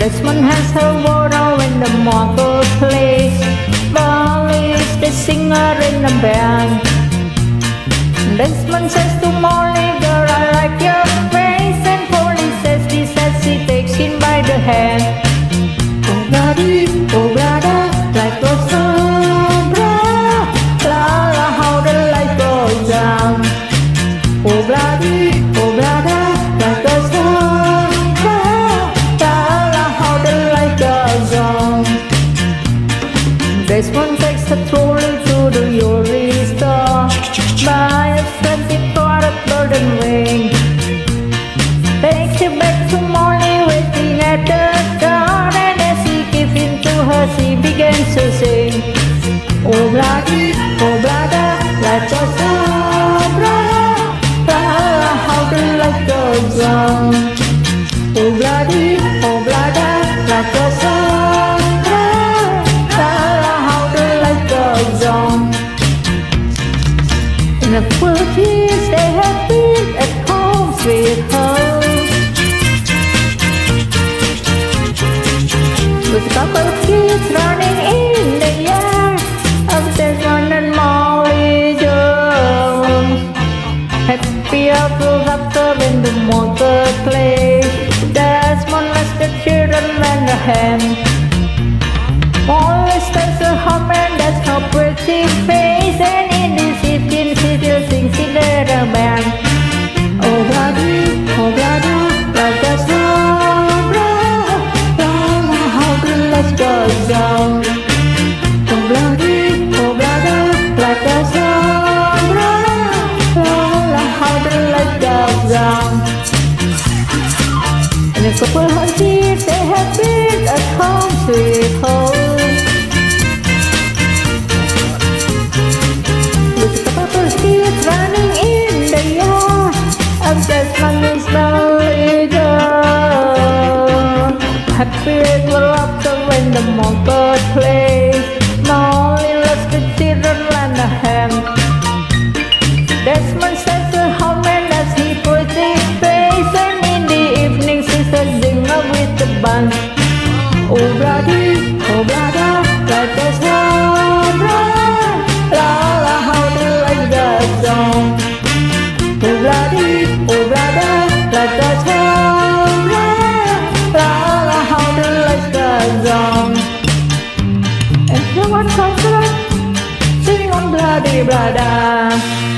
Desmond has her water in the marketplace. Barley is the singer in the band. Desmond says to Molly, girl, I like your face. And Polly says this as she takes him by the hand. Desmond takes a trolley to the jewelry store. Buy a expensive product golden ring. Takes it back to Molly waiting at the door. And as he gives in to her, she begins to sing. Oh bloody, In the first years they have been at home sweet home. With a couple of kids running in the yard Of Desmond and Molly Jones. Happy apples after in the motor place. Desmond lets the children lend a hand Molly stays at home and that's her pretty face down. And if people are deep, they have been at home to recall. With the purple feet running in the yard, I'm just running slowly down. Happy glow up the when the motor plays. Along, sing on bloody brother